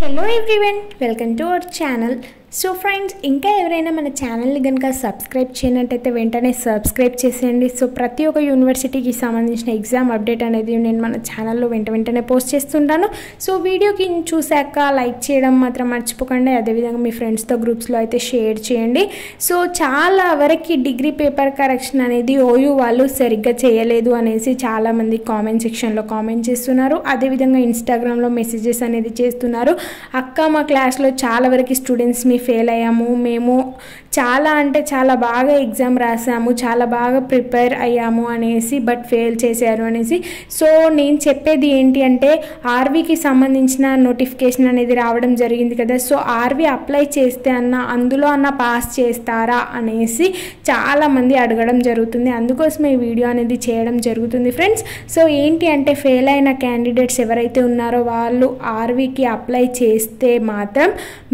Hello everyone, welcome to our channel. So friends ఇంకా ఎవరైనా మన ఛానల్ని కనుక సబ్స్క్రైబ్ చేయనట్టయితే వెంటనే సబ్స్క్రైబ్ చేసేయండి. సో ప్రతి ఒక్క యూనివర్సిటీకి సంబంధించిన ఎగ్జామ్ అప్డేట్ అనేది నేను మన ఛానల్లో వెంట వెంటనే పోస్ట్ చేస్తుంటాను. సో వీడియోకి చూశాక లైక్ చేయడం మాత్రం మర్చిపోకండి. అదేవిధంగా మీ ఫ్రెండ్స్తో గ్రూప్స్లో అయితే షేర్ చేయండి. సో చాలా వరకు డిగ్రీ పేపర్ కరెక్షన్ అనేది ఓయూ వాళ్ళు సరిగ్గా చేయలేదు అనేసి చాలామంది కామెంట్ సెక్షన్లో కామెంట్ చేస్తున్నారు. అదేవిధంగా ఇన్స్టాగ్రామ్లో మెసేజెస్ అనేది చేస్తున్నారు. అక్క మా క్లాస్లో చాలా వరకు స్టూడెంట్స్ మీ ఫెయిల్ అయ్యాము. మేము చాలా అంటే చాలా బాగా ఎగ్జామ్ రాసాము చాలా బాగా ప్రిపేర్ అయ్యాము అనేసి బట్ ఫెయిల్ చేశారు అనేసి. సో నేను చెప్పేది ఏంటి అంటే ఆర్వీకి సంబంధించిన నోటిఫికేషన్ అనేది రావడం జరిగింది కదా. సో ఆర్వీ అప్లై చేస్తే అన్న అందులో అన్న పాస్ చేస్తారా అనేసి చాలామంది అడగడం జరుగుతుంది. అందుకోసం ఈ వీడియో అనేది చేయడం జరుగుతుంది ఫ్రెండ్స్ సో ఏంటి అంటే ఫెయిల్ అయిన క్యాండిడేట్స్ ఎవరైతే ఉన్నారో వాళ్ళు ఆర్వీకి అప్లై చేస్తే మాత్రం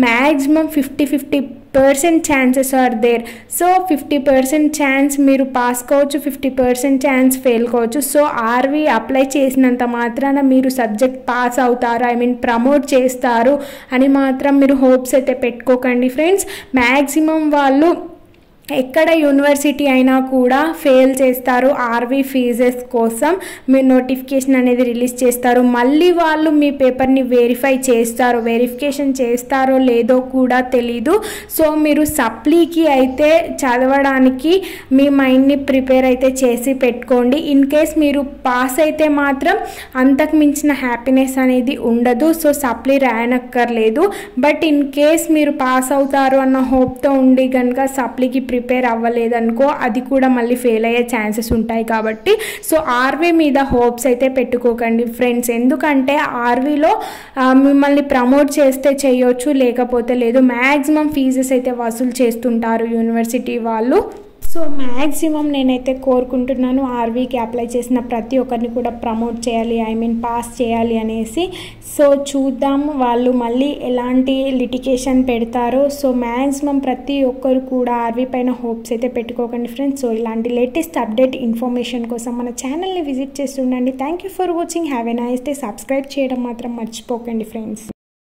maximum fifty fifty percent chances are there so fifty percent chance మీరు పాస్ కావచ్చు ఫిఫ్టీ పర్సెంట్ ఛాన్స్ ఫెయిల్ కావచ్చు. సో ఆర్వి అప్లై చేసినంత మాత్రాన మీరు సబ్జెక్ట్ పాస్ అవుతారు ఐ మీన్ ప్రమోట్ చేస్తారు అని మాత్రం మీరు హోప్స్ అయితే పెట్టుకోకండి ఫ్రెండ్స్ మ్యాక్సిమం వాళ్ళు ఎక్కడ యూనివర్సిటీ అయినా కూడా ఫెయిల్ చేస్తారు ఆర్వి ఫీజెస్ కోసం. మీరు నోటిఫికేషన్ అనేది రిలీజ్ చేస్తారు. మళ్ళీ వాళ్ళు మీ పేపర్ని వెరిఫై చేస్తారు వెరిఫికేషన్ చేస్తారో లేదో కూడా తెలీదు. సో మీరు సప్లీకి అయితే చదవడానికి మీ మైండ్ని ప్రిపేర్ అయితే చేసి పెట్టుకోండి. ఇన్ కేస్ మీరు పాస్ అయితే మాత్రం అంతకు మించిన హ్యాపీనెస్ అనేది ఉండదు. సో సప్లీ రాయనక్కర్లేదు. బట్ ఇన్ కేస్ మీరు పాస్ అవుతారు అన్న హోప్తో ఉండి కనుక సప్లీకి ప్రిపేర్ అవ్వలేదనుకో అది కూడా మళ్ళీ ఫెయిల్ అయ్యే ఛాన్సెస్ ఉంటాయి కాబట్టి. సో ఆర్వీ మీద హోప్స్ అయితే పెట్టుకోకండి ఫ్రెండ్స్. ఎందుకంటే ఆర్వీలో మిమ్మల్ని ప్రమోట్ చేస్తే చేయొచ్చు లేకపోతే లేదు. మ్యాక్సిమం ఫీజెస్ అయితే వసూలు చేస్తుంటారు యూనివర్సిటీ వాళ్ళు. సో మ్యాక్సిమం నేనైతే కోరుకుంటున్నాను ఆర్వీకి అప్లై చేసిన ప్రతి ఒక్కరిని కూడా ప్రమోట్ చేయాలి ఐ మీన్ పాస్ చేయాలి అనేసి. సో చూద్దాం వాళ్ళు మళ్ళీ ఎలాంటి లిటికేషన్ పెడతారో. సో మ్యాక్సిమం ప్రతి ఒక్కరు కూడా ఆర్వీ పైన హోప్స్ అయితే పెట్టుకోకండి ఫ్రెండ్స్ సో ఇలాంటి లేటెస్ట్ అప్డేట్ ఇన్ఫర్మేషన్ కోసం మన ఛానల్ని visit చేస్తుండండి. Thank you for watching have a nice day subscribe చేయడం మాత్రం మర్చిపోకండి ఫ్రెండ్స్